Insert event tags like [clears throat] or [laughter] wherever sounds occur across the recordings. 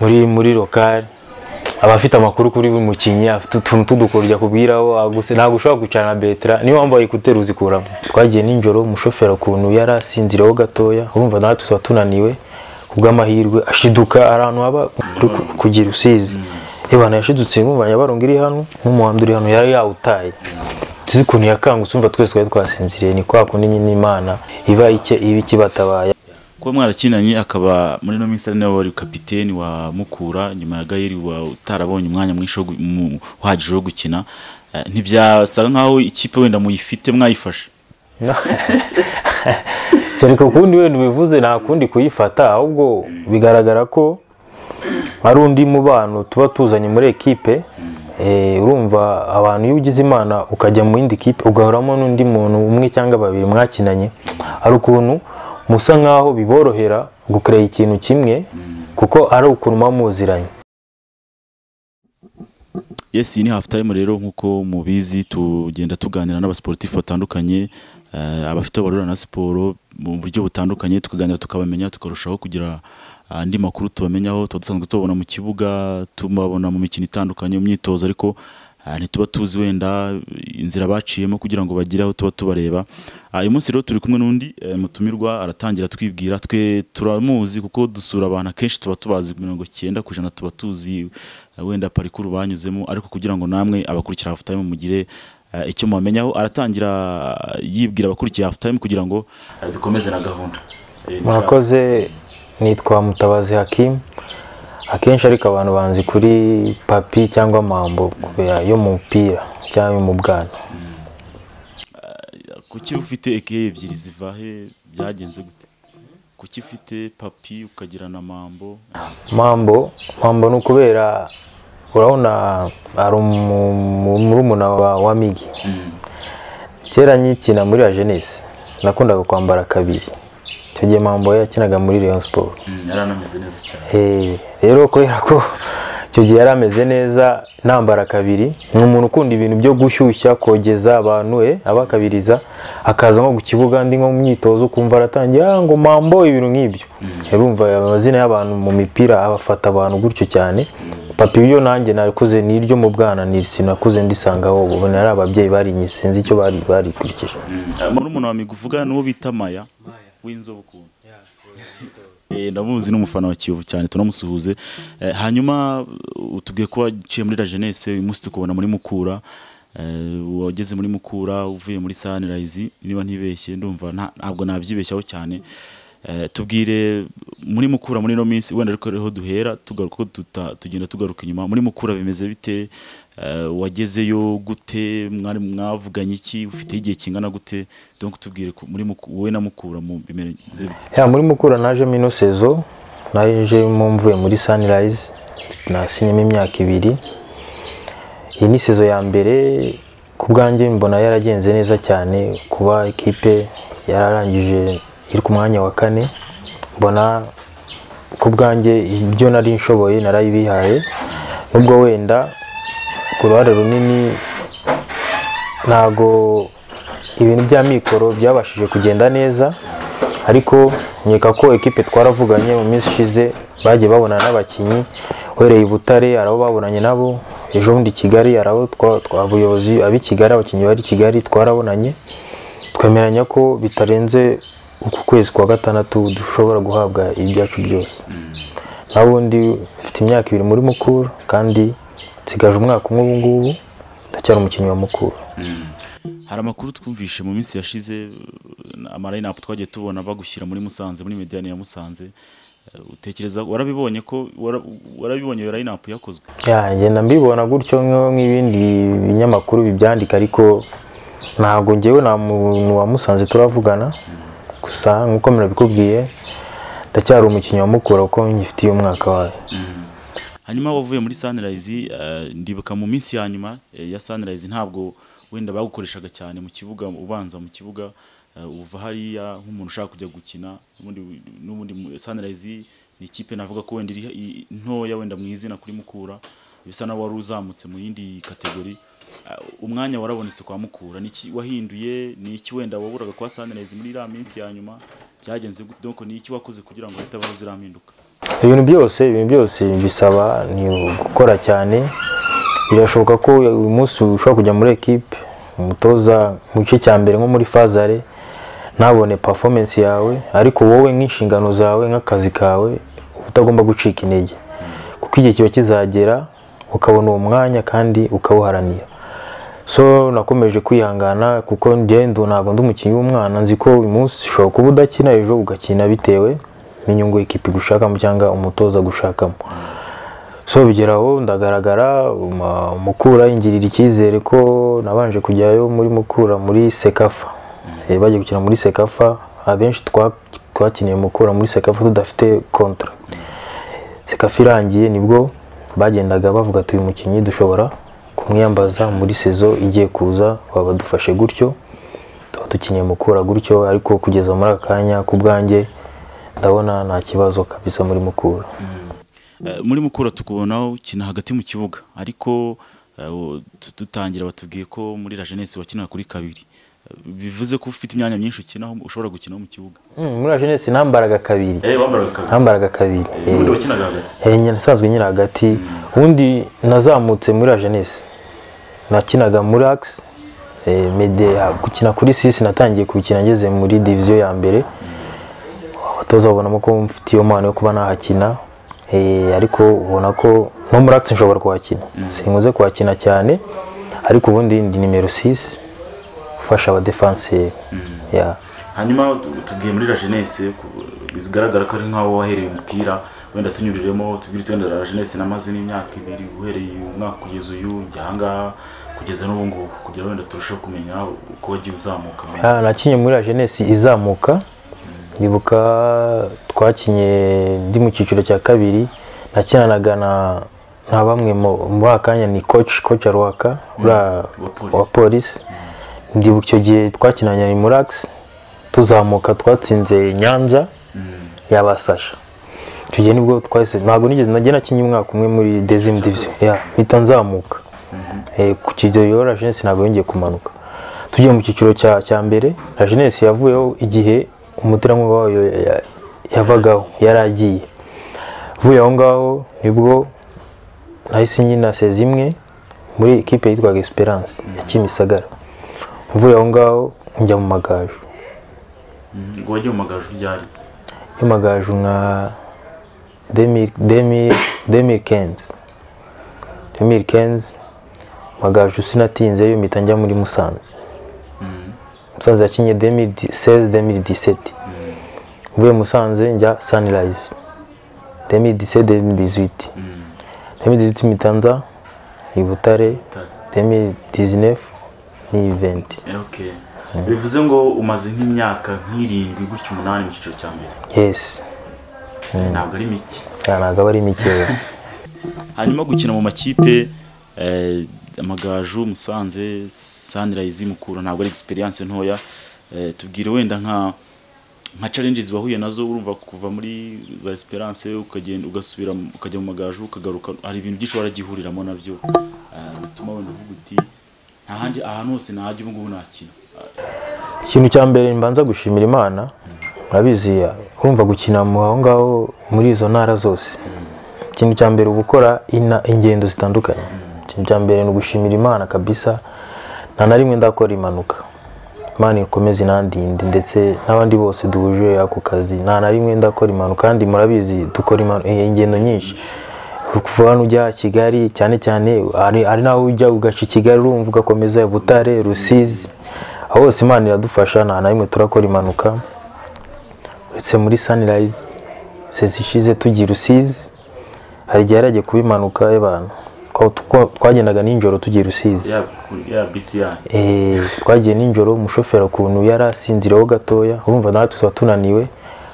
muri muri lokale. Aba afite amakuru kuri buri mukinnyi afite utuntu tudukoryo akubwiraho gusa ntabwo ushobora kwicara na betera niyo wambaye ekuteri uzikuramo twagiye nijoro umushoferi ukuntu yari asinziriyeho gatoya. Urumva natwe tuba tunaniwe kubw'amahirwe ashiduka ahantu haba kugira usizi ibana yashidutse nkumva nyabarongo iri hano nk'umuhanda uri hano yari yawutaye. Tuzi ukuntu yakangutse umva twese twari twasinziriye. Ni kwa kundi nyine imana iba iba ikibatabaye. Kuba mwarakinanye akaba muri ino minsi nawe wari kapiteni wa Mukura nyuma ya Gahiri wa utarabonye umwanya mwinshi uhagije wo gukina. Eh, ntibyasaga nkaho ikipe wenda muyifite mwayifashe. [laughs] Kereka ukundi wenda ubivuze nta kundi kuyifata ahubwo bigaragara ko ari undi mubano tuba tuzanye muri ekipe. Eh, urumva abantu iyo ugize imana ukajya mu yindi kipe ugahoramo n'undi muntu umwe cyangwa babiri mwakinanye. Hari ukuntu musa nkaho biborohera gukorera ikintu kimwe kuko ari ukuntu muba muziranye. Yes iyi ni half time rero nk'uko mubizi tugenda tuganira n'abasportifu batandukanye eh, abafite bahurira na siporo mu buryo butandukanye tukaganira tukabamenya tukarushaho kugira andi makuru tubamenyaho tuba dusanzwe tubabona mu kibuga tubabona mu mikino itandukanye mu myitozo ariko ah, ntituba tuzi wenda inzira baciyemo kugira ngo bagire aho tuba tubareba. Ah, uyu munsi rero turi kumwe n'undi eh, mutumirwa aratangira twibwira. Twe turamuzi kuko dusura abantu akenshi tuba tubazi mirongo cyenda ku ijana tuba tuzi eh, wenda parikuru banyuzemo. Ariko kugira ngo namwe abakurikira half time mugire eh, icyo mubamenyaho aratangira yibwira abakurikiye half time kugira ngo dukomeze na gahunda. Murakoze nitwa mutabazi hakimu akenshi ariko abantu banzi kuri papi cyangwa mambo kubera yo mu mupira cyangwa yo mu bwana kuki ufite eke ebyiri ziva he? Byagenze gute? Kuki ufite papi ukagira na mambo? Mambo mambo ni ukubera urabona hari umu- murumuna wa, migi. Kera nkikina muri la jeunesse nakundaga kwambara kabiri. Icyo gihe mambo yakinaga muri Rayon Sport yari anameze neza cyane. Eh, rero kubera ko icyo gihe yari ameze neza nambara kabiri ni umuntu ukunda ibintu byo gushyushya kogeza abantu eh, abakabiriza akaza nko ku kibuga ndi nko mu myitozo ukumva aratangira "Ah, ngo mambo ibintu nk'ibyo. Urumva amazina y'abantu mu mipira abafata abantu gutyo cyane. Papa ibyo nanjye nakuze ni iryo mu bwana ni sinakuze ndisangaho ubona ari ababyeyi barinyise sinzi icyo bari barikurikije. Muri umuntu wa migu uvuga n'uwo bita maya. W'inzobe ukuntu [laughs] Eh, ndamuzi n'umufana wa kiyovu cyane tunamusuhuze. Eh, hanyuma uh, utubwiye ko waciye muri la jeunesse uyu munsi tukubona muri mukura. Eh, wageze muri mukura uvuye muri sunrise niba ntibeshye ndumva nta- ntabwo nabyibeshyaho cyane. Tubwire muri mukura muri ino minsi wenda ariko ariho duhera tugaruka tugenda tugaruka inyuma. Muri mukura bimeze bite? Wagezeyo gute? Mwari mwavuganye iki? Ufite igihe kingana gute? Donc tubwire muri wowe na mukura mu bimeze ya muri mukura najemo ino sezo najemo mvuye muri sunrise nasinyemo imyaka ibiri. Iyi ni sezo ya mbere ku bwanjye mbona yaragenze neza cyane kuba ikipe yararangije iri ku mwanya wa kane. Mbona ku bwanjye ibyo nari nshoboye narayibihaye. Nubwo wenda ku ruhare runini ntago ibintu bya mikoro byabashije kugenda neza ariko nkeka ko ekipe twaravuganye mu minsi ishize bagiye babonana n'abakinnyi uhereye i Butare hari abo babonanye nabo ejo bundi Kigali hari abo abayobozi ab'i Kigali abakinnyi bari i Kigali twarabonanye. Twemeranya ko bitarenze uku kwezi kwa gatandatu dushobora guhabwa ibyacu byose. Nabundi mfite imyaka ibiri muri Mukura kandi nsigaje umwaka umwe ubu ngubu ndacyari umukinnyi wa Mukura hari amakuru twumvishe mu minsi yashize amarayinapu twagiye tubona bagushyira muri musanze muri mediyani ya musanze. Eh, utekereza warabibonye ko wara- warabibonye iyo layinapu yakozwe? Ya ngenda mbibona gutyo nk'ibindi binyamakuru bibyandika ariko ntabwo ngewe nta muntu wamusanze turavugana. Gusa nk'uko murabikubwiye ndacyari umukinnyi wa Mukura kuko ngifitiye umwaka wayo. Hanyuma wavuye muri sunrise eh, ndibuka mu minsi ya nyuma eh, ya sunrise ntabwo wenda bagukoreshaga cyane mu kibuga ubanza mu kibuga eh, uva hariya nk'umuntu ushaka kujya gukina n'ubundi sunrise ni ikipe navuga ko wenda iri ntoya wenda mu izina kuri mukura bisa naho wari uzamutse mu yindi kategori. Umwanya warabonetse kwa mukura niki wahinduye ni iki wenda waburaga kwa Sunrise muri iriya minsi ya nyuma byagenze donc ni iki wakoze kugira ngo hatabaho zirampinduka ibintu byose ibintu byose bisaba ni gukora cyane. Birashoboka ko uyu munsi ushobora kujya muri ekipe umutoza mu gice cya mbere nko muri fazare ntabone performance yawe ariko wowe nk'inshingano zawe nk'akazi kawe utagomba gucika intege. Kuko igihe kiba kizagera ukabona uwo mwanya kandi ukawuharanira. So nakomeje kwihangana kuko ngendo ntabwo ndi umukinnyi w'umwana. Nzi ko uyu munsi ushobora kuba udakina ejo ugakina bitewe. N'inyungu ikipe gushakamo cyangwa umutoza gushakamo. So bigeraho ndagaragara uma- mukura ingirira icyizere ko nabanje kujyayo muri mukura muri sekafa. Eh, bagiye gukina muri sekafa abenshi twa- twakiniye mukura muri sekafa tudafite kontra sekafa irangiye ni bwo bagendaga bavuga ati uyu mukinnyi dushobora kumwiyambaza muri sezo igiye kuza baba dufashe gutyo. Tuba dukiniye mukura gutyo ariko kugeza muri aka kanya ku bwanjye ndabona nta kibazo kabisa muri mukura. Eh, muri mukura tukubona ukina hagati mu kibuga. Ariko eh, dutangira batubwiye ko muri la jeunesse wakinaga kuri kabiri. Eh, bivuze ko ufite imyanya myinshi ukinaho ushobora gukinaho mu kibuga. Mm, muri kabiri. Eh wambaraga kabiri. Nambaraga kabiri. Nasanzwe nyine hagati? Ubundi nazamutse muri ajenesi nakinaga muri ax mede gukina kuri sisi natangiye gukina ngeze muri diviziyo ya mbere. Abatoza babonamo ko mfite iyo mpano yo kuba nahakina Eh, ariko ubona ko no muri ax nshobora kuhakina. Sinkunze kuhakina cyane ariko ubundi ndi nimero 6 ufasha abadefanseri ya hanyuma tu- tubwiye muri la bigaragara ko ari nkaho wahereye umupira wenda tunyuriremo tubwire twenda la jeunesse namaze n'imyaka ibiri uhereye uyu mwaka kugeza uyu ahangaha kugeza n'ubu ngubu kugira wenda turusheho kumenya uko wagiye uzamuka. Mu- Ah, nakinye muri ajenesi izamuka ndibuka twakinye ndi mu cyiciro cya kabiri nakinanaga na bamwe mu muri aka kanya ni coach coach Arwaka uriya polisi. wa polisi ndibuka icyo gihe twakinanye ni muri ax tuzamuka twatsinze nyanza Mm. yabasasha icyo gihe ni bwo twahise ntabwo nigeze nagiye nakinye umwaka umwe muri dezim division. ya mpita nzamuka. Eh, ku kigero la jeunesse ntabwo yongeye kumanuka. Tugiye mu cyiciro cya cya mbere la jeunesse yavuyeho igihe umuterankunga wayo ya- ya- yavagaho yari agiye. Uvuye aho ngaho ni bwo nahise nyina sezi imwe muri ekipe yitwaga esperance ya kimisagara. Mvuye aho ngaho njya mu magaju. Mm. ngo wagiye mu magaju ryari? Y'amagaju nka 2015 2015 magaju sinatinzeyo mpita njya muri musanze. Mm. musanze yakinye 2016 2017 Mm. mvuye musanze njya sunrise. 2017 2018 Mm. 2018 mpita nza i butare. Ta- 2019 ni 20 eh, bivuze ngo umaze nk'imyaka nk'irindwi gutyo umunani mu cyiciro cya mbere. Yes. Ntabwo ari mike. Ntabwo aba ari mikeya [laughs] hanyuma gukina mu makipe eh, amagaju musanze sunrise mukura ntabwo ari experience ntoya. Eh, tubwire wenda nka nka challenges wahuye na zo urumva kuva muri za esperance ukagenda ugasubira ukajya mu magaju ukagaruka hari ibintu byinshi waragihuriramo na byo. Eh, bituma wenda uvuga uti nta handi ahantu hose najya ubu ngubu nakina. Ikintu cya mbere mbanza gushimira imana murabizi urumva gukina mu aho ngaho muri izo ntara zose. Ikintu cya mbere uba ukora ingendo zitandukanye. Cya mbere ni ugushimira imana kabisa. Nta na rimwe ndakora impanuka. Imana ikomeze inandinde ndetse n'abandi bose duhuje ako kazi. Nta na rimwe ndakora impanuka kandi murabizi dukora eh, ingendo nyinshi. Kuva hano ujya kigali cyane cyane hari n'aho ujya ugaca i kigali urumva ugakomeza butare rusizi. Aho hose imana iradufasha nta na rimwe turakora impanuka. Uretse muri sunrise sezi ishize tugiye rusizi hari igihe yaragiye kuba impanuka y'abantu. Twagendaga nijoro tugiye rusizi. Eh, twagiye nijoro umushoferi ukuntu yari asinziriyeho gatoya urumva natwe tuba tunaniwe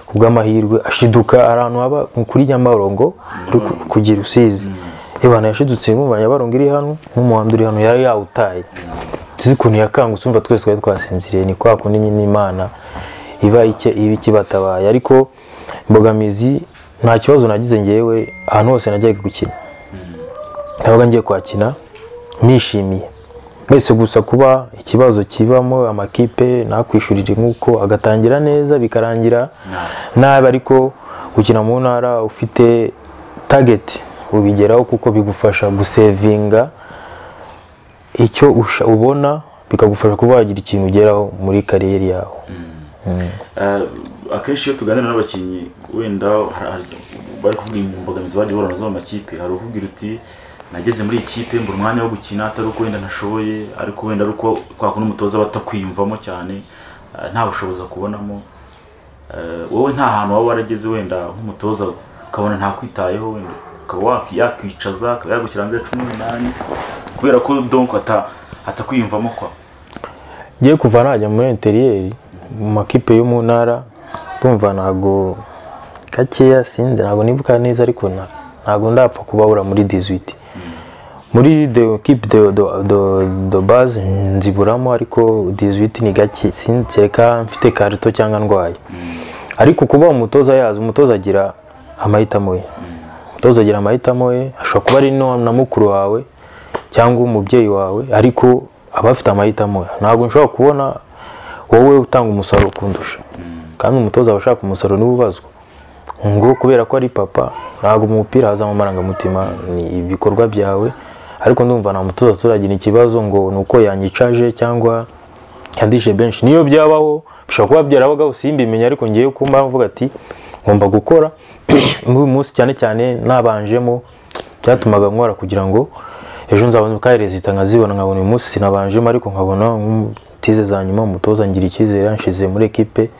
ku bw'amahirwe ashiduka ahantu haba kuri Nyabarongo uri ku- kugira usizi ibana yashidutse nkumva Nyabarongo iri hano nk'umuhanda uri hano yari yawutaye. Tuzi ukuntu yakangutse umva twese twari twasinziriye ni kwa kundi nyine imana iba iba ikibatabaye. Ariko imbogamizi nta kibazo nagize ngewe ahantu hose najyaga gukina. Nabaga ngiye kuhakina nishimiye. Wese gusa kuba ikibazo kibamo amakipe ntakwishurire nk'uko agatangira neza bikarangira nabi. ariko gukina mu ntara ufite tageti ubigeraho kuko bigufasha gusevinga icyo ubona bikagufasha kuba wagira ikintu ugeraho muri kariyeri yawe. Eh, akenshi iyo tuganira n'abakinnyi wenda bari kuvuga imbogamizi bagiye bahura na zo mu makipe hari ukubwira uti nageze muri iyi kipe mbura umwanya wo gukina atari uko wenda ntashoboye ariko wenda ari uko kwa kundi umutoza aba atakwiyumvamo cyane eh, nta bushobozi akubonamo. Eh, wowe nta hantu waba warageze wenda nk'umutoza ukabona ntakwitayeho wenda ukaba yakwicaza akaba yagushyira hanze ya cumi n'umunani kubera ko ata- atakwiyumvamo kwa. Ngiye kuva najya muri interiyeri mu makipe yo mu ntara ndumva ntabwo gakeya sinzi ntabwo nibuka neza ariko nta- ntabwo ndapfa kubabura muri 18 muri de equipe de, de, de, de base nziburamo ariko 18 ni gake. Sinzi kereka mfite karito cyangwa ndwaye. Ariko kuba umutoza yaza umutoza agira amahitamo ye umutoza agira amahitamo ye ashobora kuba ari no na mukuru wawe cyangwa umubyeyi wawe ariko aba afite amahitamo ye ntabwo nshobora kubona wowe utanga umusaruro kundusha kandi umutoza aba ashaka umusaruro ni we ubazwa ngo kubera ko ari papa ntabwo mu mupira hazamo amarangamutima ni ibikorwa byawe. Ariko ndumva nta mutoza turagira ikibazo ngo ni uko yanyicaje cyangwa yandishe benshi. Niyo byabaho bishobora kuba byarabagaho simbimenye ariko ngewe kumva mvuga ati ngomba gukora. [clears throat] Muri uyu munsi cyane cyane nabanjemo byatumaga nkora kugira ngo ejo nzabona kandi rezita nkazibona. Nkabona uyu munsi sinabanjemo ariko nkabona tize za nyuma umutoza ngira icyizere yanshize muri ekipe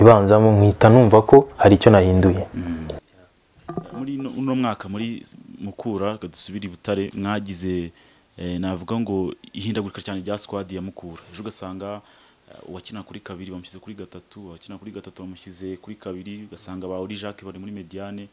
ibanzamo nkita numva ko hari icyo nahinduye. Muri uno mwaka muri mukura dusubire i butare mwagize eh, navuga ngo ihindagurika cyane rya squad ya mukura. Ejo ugasanga eh, uwakina kuri kabiri bamushyize kuri gatatu uwakina kuri gatatu bamushyize kuri kabiri ugasanga ba Uri Jacques bari muri mediane.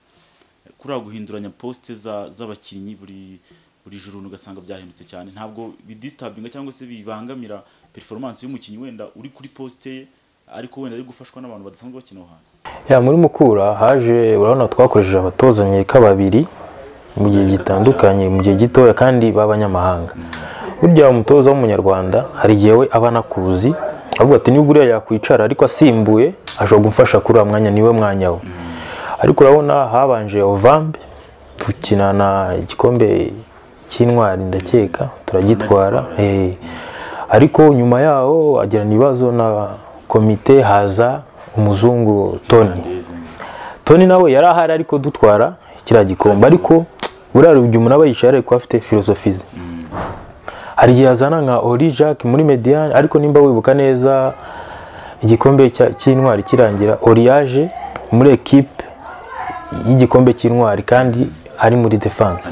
Kuri guhinduranya poste za- z'abakinnyi buri buri juru ugasanga byahindutse cyane. Ntabwo bidistabinga cyangwa se bibangamira performance y'umukinnyi wenda uri kuri poste ye ariko wenda ari gufashwa n'abantu badasanzwe bakina aho hantu. Muri mukura haje urabona twakoresheje abatoza babiri mu gihe gitandukanye mu gihe gitoya kandi b'abanyamahanga burya umutoza w'umunyarwanda hari igihe we aba anakuzi avuga ati niba uriya yakwicara ariko asimbuye ashobora gumfasha kuri uwo mwanya ni we mwanya we. Ariko urabona habanje ovambe dukinana igikombe cy'intwari ndakeka turagitwara eh. ariko nyuma yaho agirana ibibazo na komite haza umuzungu toni toni nawe yari ahari ariko dutwara kiriya gikombe. Ariko buriya umuntu aba yicaye ariko afite filozofi ze. Hari igihe azana nka ori jacques muri mediane ariko nimba wibuka neza igikombe cy'intwari kirangira ori yaje muri ekipe y'igikombe cy'intwari kandi ari muri defense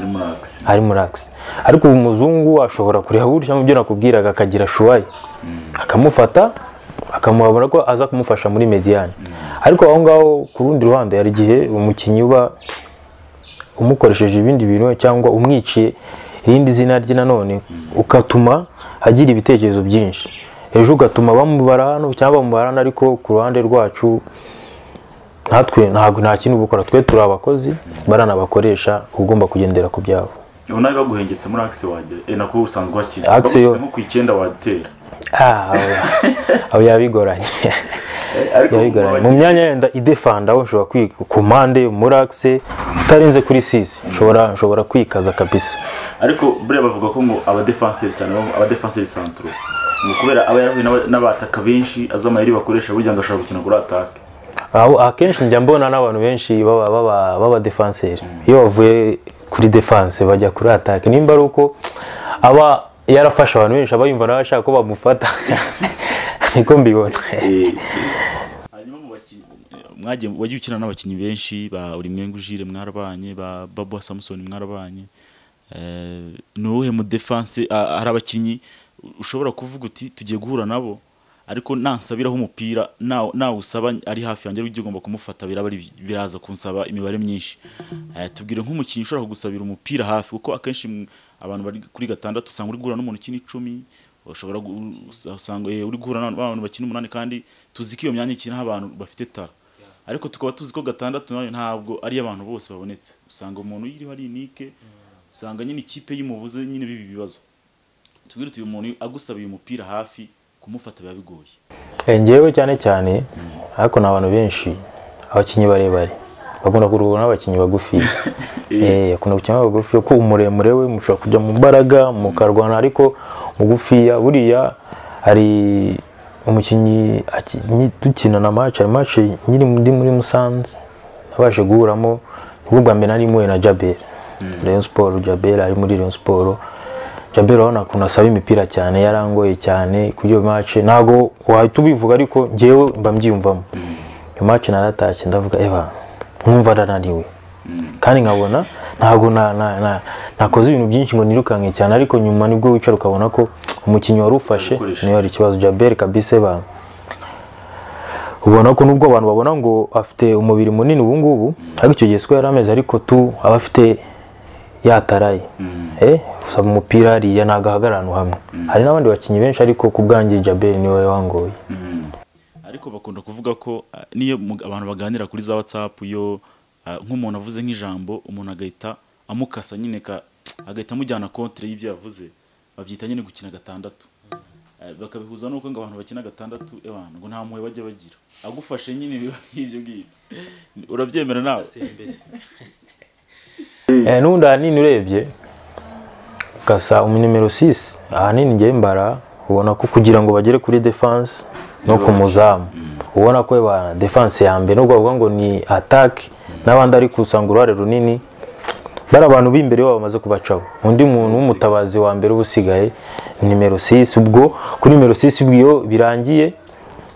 ari muri axe. Ariko ubu umuzungu ashobora kureba burya mu byo nakubwiraga akagira shuwaye akamufata akamubona ko aza kumufasha muri mediane. Ariko aho ngaho ku rundi ruhande hari igihe umukinnyi uba umukoresheje ibindi bintu cyangwa umwiciye irindi zina rye nanone ugatuma agira ibitekerezo byinshi. Ejo ugatuma bamubara hano cyangwa bamubara hano ariko ku ruhande rwacu natwe ntabwo nta kintu gukora twe turi abakozi baranabakoresha uba ugomba kugendera ku byabo. Ubu nawe baguhengetse muri axe wagera eh nako usanzwe Bagushyize nko ku icyenda watera Ah, aho- yabigoranye. [laughs] mu myanya yenda idefanda aho ushobora kwiga ku mpande muri axe utarenze kuri sisi ushobora ushobora kwikaza kabisa. Ariko buriya bavuga ko ngo abadefenseri cyane bo- abadefenseri santro ngo kubera aba yarahuye n'aba- n'abataka benshi azi amayeri bakoresha burya ngo ashobora gukina kuri atake aho akenshi njya mbona n'abantu benshi baba baba baba defanseri iyo bavuye kuri defense bajya kuri attaque nimba ari uko aba yarafashe abantu benshi aba yumva nawe ashaka ko bamufata. [laughs] [laughs] niko mbibona. [laughs] Hanyuma mu bakinnyi mwagiye wagiye ukina n'abakinnyi benshi ba Urimwengu Jules mwarabanye ba Babo Samson mwarabanye. Eh ni uwuhe mu defense ah, hari abakinnyi ushobora kuvuga uti tugiye guhura nabo? Ariko nansabiraho umupira na nawe usaba ari hafi yanjye ugomba kumufata biraba ari- biraza kunsaba imibare myinshi. Eh, tubwire nk'umukinnyi ushobora kugusabira umupira hafi kuko akenshi abantu bari kuri gatandatu usanga uri guhura n'umuntu ukina icumi ushobora usanga eh, uri guhura n'abantu bakina umunani kandi tuzi ko iyo myanya ikinaho abantu bafite tara ariko tukaba tuzi ko gatandatu na yo ntabwo ari abantu bose babonetse. Usanga umuntu uyiriho ari inike usanga nyine ikipe yimubuze nyine bibi bibazo. Tubwire uti uyu muntu agusabiye umupira hafi kumufata biba bigoye. Eh, njyewe cyane cyane ariko ni abantu benshi abakinnyi barebare. Bakunda kururwa n'abakinnyi bagufi. [laughs] Eh akunda gukina bagufi ko umuremure we mushobora kujya mu mbaraga mukarwana ariko mugufiya buriya hari umukinnyi dukina na match hari match nyiri muri Musanze nabashe guhuramo ni bwo bwa mbere nari muhuye na Jabel. Rayon Sport Jabel ari muri Rayon Sport. Jabel urabona ukuntu asaba imipira cyane yarangoye cyane kuri iyo match ntabwo wahita ubivuga ariko njyewe mba mbyiyumvamo. Iyo match naratashye ndavuga eba nkumva ndananiwe kandi nkabona ntabwo na- na- na- nakoze ibintu byinshi ngo nirukanke cyane ariko nyuma ni bwo wicara ukabona ko umukinnyi wari ufashe niyo hari ikibazo. Jabel kabise ba ubona ko nubwo abantu babona ngo afite umubiri munini ubu ngubu ariko icyo gihe siko yari ameze ariko tu aba afite yataraye. Eh usaba umupira hariya ntabwo ahagarara ahantu hamwe. Hari n'abandi bakinnyi benshi ariko ku bwanjye Jabel ni we wangoye. Ariko bakunda kuvuga ko ah, niyo abantu baganira kuri za whatsapp iyo ah, nk'umuntu avuze nk'ijambo umuntu agahita amukasa nyine ka agahita amujyana kontre y'ibyo yavuze babyita nyine gukina gatandatu. Eh, bakabihuza nuko ngo abantu bakina gatandatu ebana ngo nta mpuhwe bajya bagira. Agufashe nyine biba [laughs] nk'ibyo ngibyo. Urabyemera nawe? [laughs] Eh, n'ubundi ahanini urebye gasa umunimero 6 ahanini ngewe mbara ubona ko kugira ngo bagere kuri defense no ku muzamu. Ubona ko ba defense ya mbere nubwo bavuga ngo ni attack n'abandi ariko usanga uruhare runini bari abantu b'imbere babo bamaze kubacaho. Undi muntu w'umutabazi wa mbere uba usigaye ni nimero 6 ubwo kuri nimero 6 ubwo iyo birangiye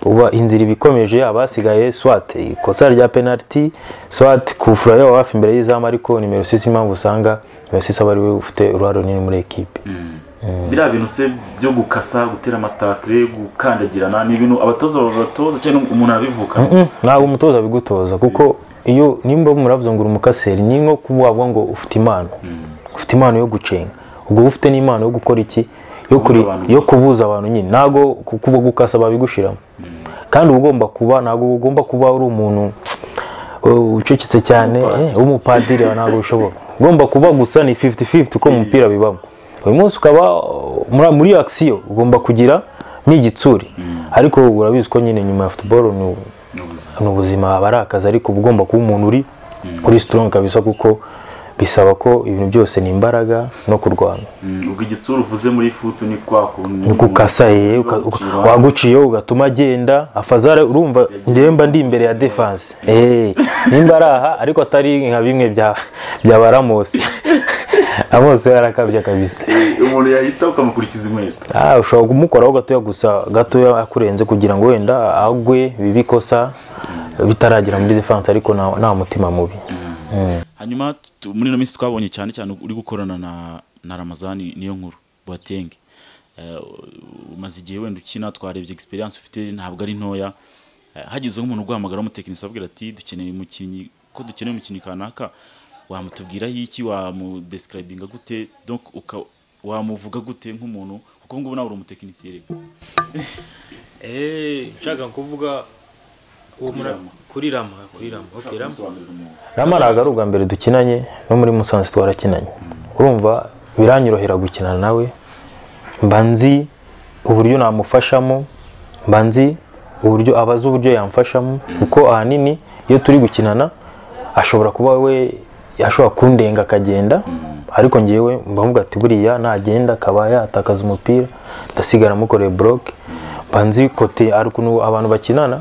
uba inzira iba ikomeje abasigaye swat ikosa rya penalty swat kufura yo hafi imbere y'izamu ariko nimero 6 impamvu usanga nimero 6 aba ari we ufite uruhare runini muri ekipe biriya bintu se byo gukasa gutera amatakire gukandagirana ni ibintu abatoza babatoza cyangwa umuntu arabivuka Mm, ntabwo umutoza abigutoza kuko iyo nimba muravuze ngo uri umukaseri ni nko kuvuga ngo ufite impano. Ufite impano yo gucenga. Ubwo uba ufite n'impano yo gukora iki? Yo kubuza abantu nyine. Ntabwo ku- kuba gukasa babigushiramo kandi uba ugomba kuba ntabwo ugomba kuba uri umuntu [tsk] uh, ucecetse cyane Umupadiri. eh, w'umupadiri ntabwo bishoboka ugomba kuba gusa ni 50-50 uko mu mupira bibamo. Uyu munsi ukaba muri- muri action ugomba kugira n'igitsuri. Ariko urabizi ko nyine nyuma ya football ni ubuzima aba ari akazi ariko uba ugomba kuba umuntu uri uri strong kabisa kuko bisaba ko ibintu byose ni imbaraga no kurwana. Mm, ubwo igitsura uvuze muri futu ni kwa kundi? Ni gukasa ye uka- uka- waguciyeho ugatuma agenda afazare urumva ndemba ndi imbere ya defense. eh nimba ari aha ariko atari nka bimwe bya bya baramosi [laughs] amosi we yarakabya kabisa. Umuntu yahita ukamukurikiza inkweto. Ah ushobora kumukoraho gatoya gusa gatoya akurenze kugira ngo wenda agwe bibe ikosa bitaragera muri defense ariko nta mutima mubi. Mm. hanyuma tu- muri ino minsi twabonye cyane cyane uri gukorana na na ramazani niyo nkuru boateng. Eh, umaze igihe wenda ukina twarebye experience ufite ntabwo ari ntoya. Eh, hagize nk'umuntu uguhamagara w'umutekinisi abwira ati dukeneye umukinnyi ko dukeneye umukinnyi kanaka? Wamutubwiraho iki wamudescribinga gute? Donc uka- wamuvuga gute nk'umuntu? Kuko ubu ngubu nawe uri umutekinisiye reka. Eh, nshaka kuvuga kuri rama. kuri rama rama ari ubwa mbere dukinanye no muri Musanze twarakinanye. Urumva biranyorohera gukinana nawe. Mba nzi uburyo namufashamo mba nzi uburyo abazi uburyo yamfashamo. Kuko ahanini iyo turi gukinana ashobora kuba we ashobora kundenga akagenda ariko ngewe mbavuga ati buriya nagenda akaba yatakaza umupira ndasigara mukoreye buroke mba nzi kote hari ukuntu abantu bakinana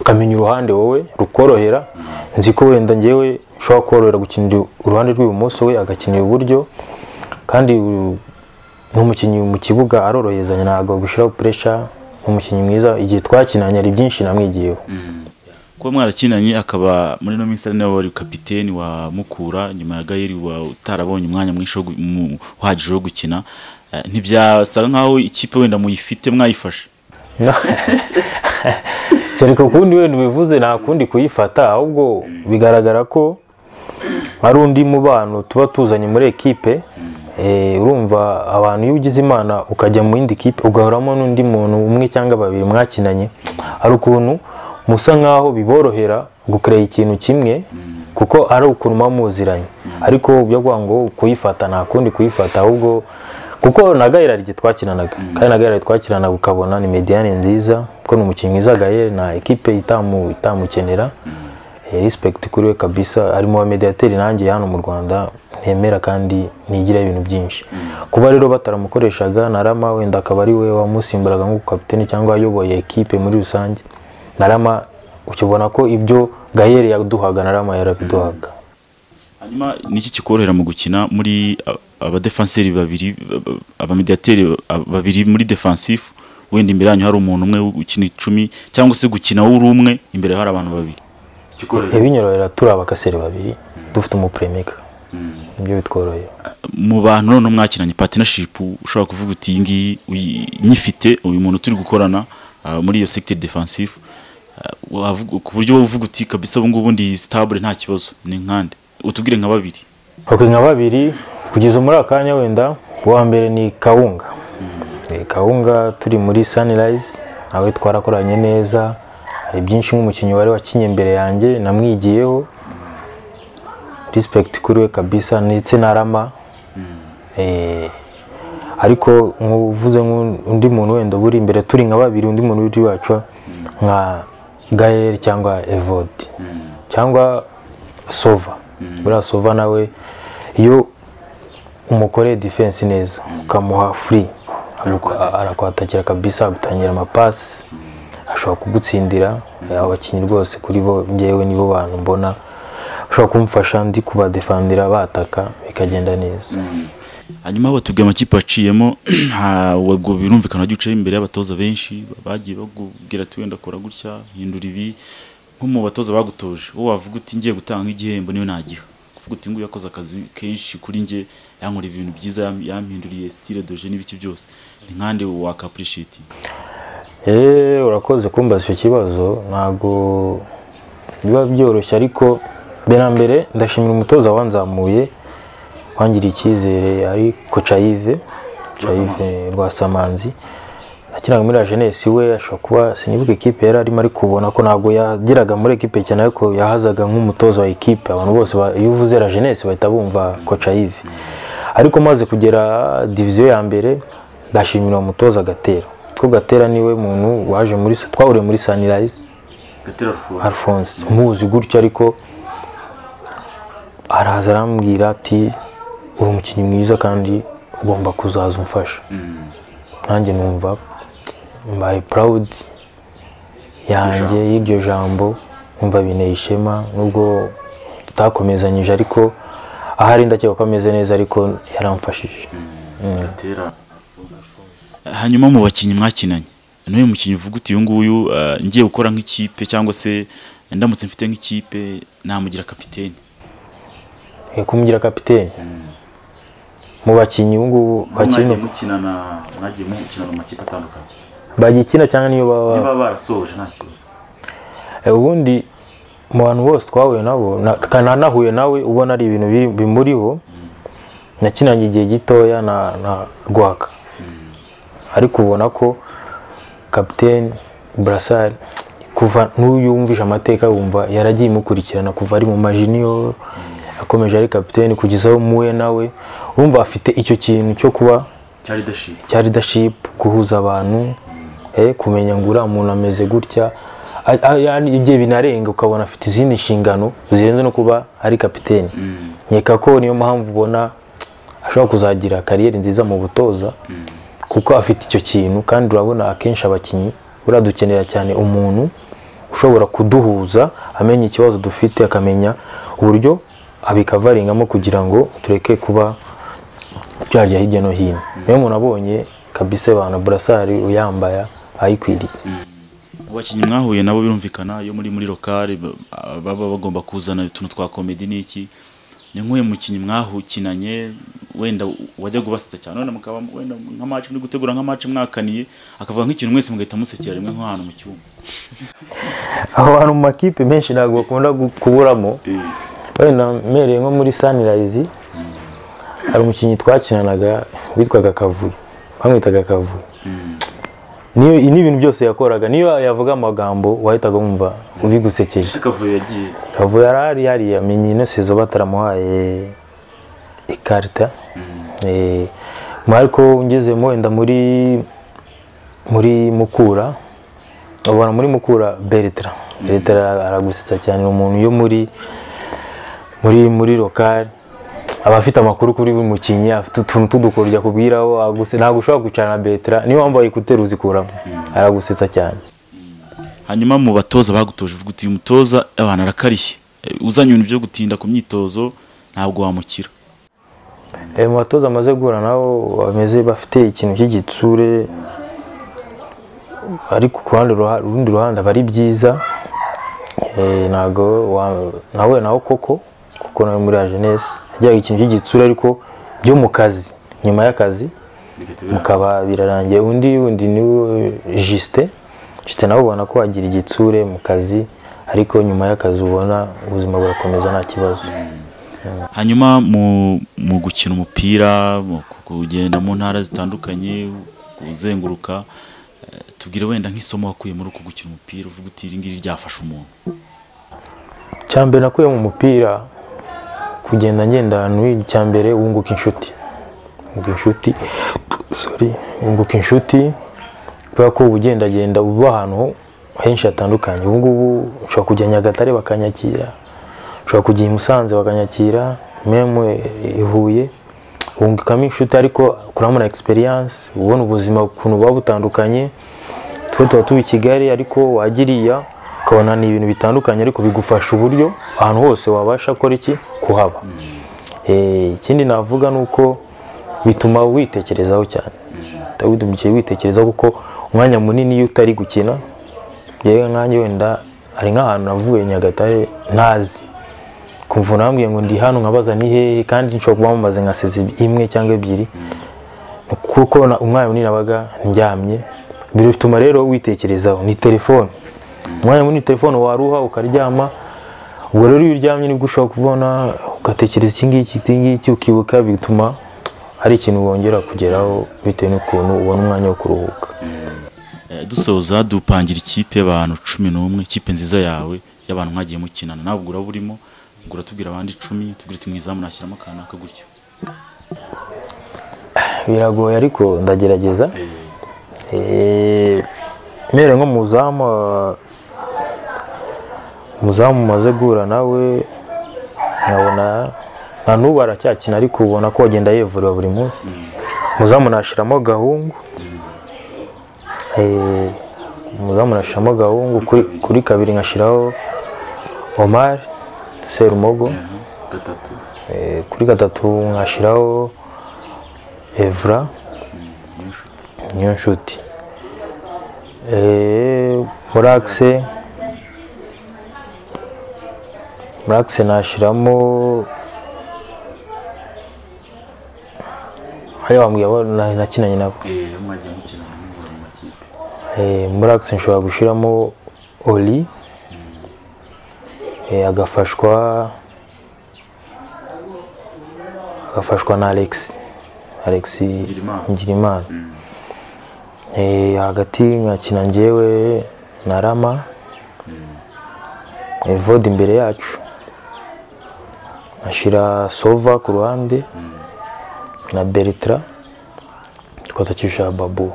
ukamenya uruhande wowe rukorohera. Nzi ko wenda ngewe ushobora korohera gukinira uruhande rw'ibumoso we agakinira iburyo. Kandi nk'umukinnyi mu kibuga arorohezanya ntabwo gushyiraho puresha nk'umukinnyi mwiza igihe twakinanye hari byinshi namwigiyeho. Kuba mwarakinanye akaba muri ino minsi ari nawe wari kapiteni wa Mukura nyuma ya Gayeri utarabonye umwanya mwinshi uhagije wo gukina. Eh, ntibyasaga nkaho ikipe wenda muyifite mwayifashe. [laughs] Kereka ukundi wenda ubivuze nta kundi kuyifata ahubwo bigaragara ko ari undi mubano tuba tuzanye muri ekipe. Eh, urumva abantu iyo ugize imana ukajya mu yindi kipe ugahoramo n'undi muntu umwe cyangwa babiri mwakinanye. Hari ukuntu musa nkaho biborohera gukorera ikintu kimwe kuko ari ukuntu muba muziranye ariko byo kuvuga ngo kuyifata nta kundi kuyifata ahubwo kuko na gahera igihe twakinanaga kandi na gahera twakinanaga ukabona ni mediyane nziza kuko ni umukinnyi mwiza gahera na ekipe itamu itamukenera. Eh, respect kuri we kabisa. Ari mu bamediyateri nanjye hano mu rwanda ntemera kandi nigira ibintu byinshi. Kuba rero bataramukoreshaga na rama wenda akaba ari we wamusimburaga nk'ukapiteni cyangwa ayoboye ekipe muri rusange. Na rama ukibona ko ibyo gaheri yaduhaga na rama yarabiduhaga hanyuma niki kikorohera mu gukina muri abadefanseri babiri ba- abamediateri ba- babiri muri defensifu wenda imbere yanyu hari umuntu umwe ukina icumi cyangwa se gukina uri umwe imbere hari abantu babiri? Ibinyorohera turi abakaseri babiri dufite umupuremeka ni byo bitworohera mu bantu none mwakinanye partnership ushobora kuvuga uti iyi ngiyi nyifite uyu muntu turi gukorana ah, muri iyo ah, wavuga- ku buryo uvuga uti kabisa ubu ngubu ndi stable nta kibazo ni nkande. Utubwire nka babiri. Ok nka babiri kugeza muri aka kanya wenda uwa mbere ni kawunga. Eh, kawunga turi muri sunrise nawe twarakoranye neza hari byinshi nk'umukinnyi wari wakinye imbere yanjye namwigiyeho. Respect kuri we kabisa ndetse na rama. Eh, ariko nkuvuze nk'undi muntu wenda buri imbere turi nka babiri undi muntu uri wacu nka gael cyangwa evode. Cyangwa sova. Buriya sova nawe iyo umukoreye defense neza. Ukamuha free. Arakwa- arakwatakira kabisa agutangira amapasi ashobora kugutsindira. Abakinnyi rwose kuri bo ngewe nibo bantu mbona. Ushobora kumufasha ndi kubadefandira bataka bikagenda neza. Hanyuma batubwiye amakipe waciyemo ntabwo [clears throat] birumvikana wajya ucaye imbere y'abatoza benshi bagiye bakubwira ati wenda kora gutya hindura ibi nko mu batoza bagutoje wowe wavuga uti ngiye gutanga nk'igihembo niyo nagiha. Kuvuga uti nguyu yakoze akazi kenshi kuri njye yankora ibintu byiza yam- yampinduriye style doje n'ibiki byose. Ni nkande wakapurishiti eee urakoze kumbaza icyo kibazo. Ntabwo biba byoroshye ariko mbere na mbere ndashimira umutoza wanzamuye. Wangiriye icyizere ari kocayive Cocayive rwasamanzi. Nakinaga muri la jeunesse we ashobora kuba sinibuka ekipe yari arimo ariko ubona ko ntabwo yageraga muri ekipe cyane ariko yahazaga nk'umutoza wa ekipe. Abantu bose iyo uvuze la jeunesse bahita bumva kocayive ariko maze kugera diviziyo ya mbere ndashimira umutoza gatera. Ko gatera ni we muntu waje muri twahuriye muri sunrise alphonse. Muzi gutyo ariko araza arambwira ati uri umukinnyi mwiza kandi ugomba kuzaza umfasha. Nanjye numva mbaye proud yanjye y'iryo jambo numva binteye ishema nubwo tutakomezanyije ariko ahari ndakeka ko ameze neza ariko yaramfashije. Mm. hanyuma mu bakinnyi mwakinanye. N'uyu mukinnyi uvuga uti uyu nguyu eh, ngiye gukora nk'ikipe cyangwa se ndamutse mfite nk'ikipe namugira kapiteni. Eh, kumugira kapiteni mu bakinnyi ubu ngubu bakina mwagiye mukinana mu makipe atandukanye. Bagikina cyangwa niyo baba niba barasoje nta kibazo. Eh, ubundi mu bantu bose twahuye nabo nanahuye nawe ubona ari ibintu bimuriho nakinanye igihe gitoya na na rwaka. Ariko ubona ko kapiteni burasari kuva n'uyumvisha amateka wumva yaragiye imukurikirana kuva ari mu majiniyo yakomeje ari kapiteni kugeza aho muwe nawe wumva afite icyo kintu cyo kuba cya leadership guhuza abantu eh, kumenya ngo uriya muntu ameze gutya. Igihe binarenga ukabona afite izindi nshingano zirenze no kuba ari kapiteni. Nkeka ko niyo mpamvu ubona ashobora kuzagira kariyeri nziza mu butoza kuko afite icyo kintu. Kandi urabona akenshi abakinnyi buriya dukenera cyane umuntu ushobora kuduhuza amenya ikibazo dufite akamenya uburyo abikavaringamo kugira ngo tureke kuba byajya hirya no hino. Niyo muntu abonye kabisa abantu burasari uyambaye ayikwiriye. Mu bakinnyi mwahuye nabo birumvikana iyo muri muri lokale ba- baba bagomba kuzana utuntu twa komedi n'iki? Ni nk'uyu mukinnyi mwahukinanye wenda wajya kubasetsa cyane wenda mukaba wenda nka match muri gutegura nka match mwakaniye akavuga nk'ikintu mwese mugahita musekera rimwe nk'ahantu mu cyumba. Aho hantu mu makipe menshi ntabwo bakunda kuburamo. Wenda mpereye nko muri sunrise hari umukinnyi twakinanaga witwaga kavuyo bamwitaga kavuyo. Niyo ni ibintu byose yakoraga. Niyo yavuga amagambo wahitaga wumva ubigusekeje kavuyo yari ahari hariya amenye ino sezo bataramuhaye ikarita. Eh, ariko ngezemo wenda muri muri mukura ubona muri mukura beritra beritra aragusetsa cyane umuntu yo muri muri muri lokal aba afite amakuru kuri buri mukinnyi afite utuntu tudukoryo akubwiraho ntabwo ushobora kwicara na beritra niyo wambaye ekuteri uzikuramo. Aragusetsa cyane. Hanyuma mu batoza bagutoje uvuga uti uyu mutoza abantu arakarishye Eh, uzanye ibintu byo gutinda ku myitozo ntabwo wamukira. Eh, mu batoza amaze guhura nabo bameze bafite ikintu cy'igitsure ariko ku urundi ruhande aba ari byiza. Eh, ntabwo nawe nawe koko. Kuko nawe muri la jeunesse yagiraga ikintu cy'igitsure ariko byo mu kazi nyuma y'akazi mukaba birarangiye. Undi wundi ni Justin Justin nawe ubona ko wagira igitsure mu kazi ariko nyuma y'akazi ubona ubuzima burakomeza nta kibazo. Hanyuma mu, gukina umupira mu kugenda mu ntara zitandukanye kuzenguruka eh, tubwire wenda nk'isomo wakuye muri uku gukina umupira uvuga uti iri ngiri ryafasha umuntu. Cyambere nakuye mu mupira kugenda ngenda ahantu icyambere wunguka inshuti. Wunguka inshuti sorry wunguka inshuti kubera ko uba ugendagenda uba ahantu henshi hatandukanye. Ubu ngubu ushobora kujya Nyagatare bakanyakira ushobora kujya i Musanze bakanyakira meme i Huye wungukamo inshuti. Ariko kuramo na experience ubona ubuzima ukuntu buba butandukanye. Twe tuba tuba i Kigali ariko wagiriya ukabona ni ibintu bitandukanye ariko bigufasha uburyo ahantu hose wabasha gukora iki? Kuhaba. Eh, ikindi navuga ni uko bituma witekerezaho cyane. Witekerezaho kuko umwanya munini iyo utari gukina yewe nkanjye wenda hari nk'ahantu navuye Nyagatare ntazi. Kumva nambwiye ngo ndi hano nkabaza ni hehe kandi nshobora kuba mumaze nka sezi imwe cyangwa ebyiri. Kuko umwanya munini nabaga ndyamye. Bituma rero witekerezaho ni telefone. Umwanya munini telefone waruha ukaryama ubwo rero iyo uryamye ni bwo ushobora kubona ugatekereza iki ngiki iki ngiki ukibuka bituma hari ikintu wongera kugeraho bitewe n'ukuntu ubona umwanya wo kuruhuka. Eh, dusoza dupangira ikipe y'abantu cumi n'umwe ikipe nziza yawe y'abantu mwagiye mukinana. Nawe ubwo uraba urimo ubwo uratubwira abandi icumi tubwire uti mwizamu nashyiramo akanaka gutyo. [sighs] Biragoye ariko ndagerageza. Eh, mere nko muzamu muzamu umaze guhura nawe nkabona nta n'ubu aracyakina ariko ubona ko agenda yevurira buri munsi. Muzamu nashyiramo gahungu. Eh, umuzamu nashyiramo gahungu kuri, kuri kabiri nkashyiraho omar serumogo. Eh, kuri gatatu nkashyiraho evra. Niyo nshuti Eh, muri akise muri akise nashyiramo hariya na- nakinanye nabo Eh, muri akisi nshobora gushyiramo oli. Eh, agafashwa agafashwa na alex alex Ngirimana. Eh, hagati nkakina njyewe na rama. Evode imbere yacu. Nkashyira sova ku ruhande na beritra tukatakisha babu.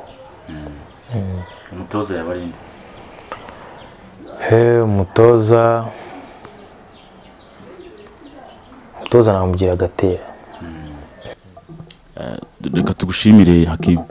Umutoza yaba ari inde he umutoza umutoza namugira agatera reka tugushimire hakimu